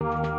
you.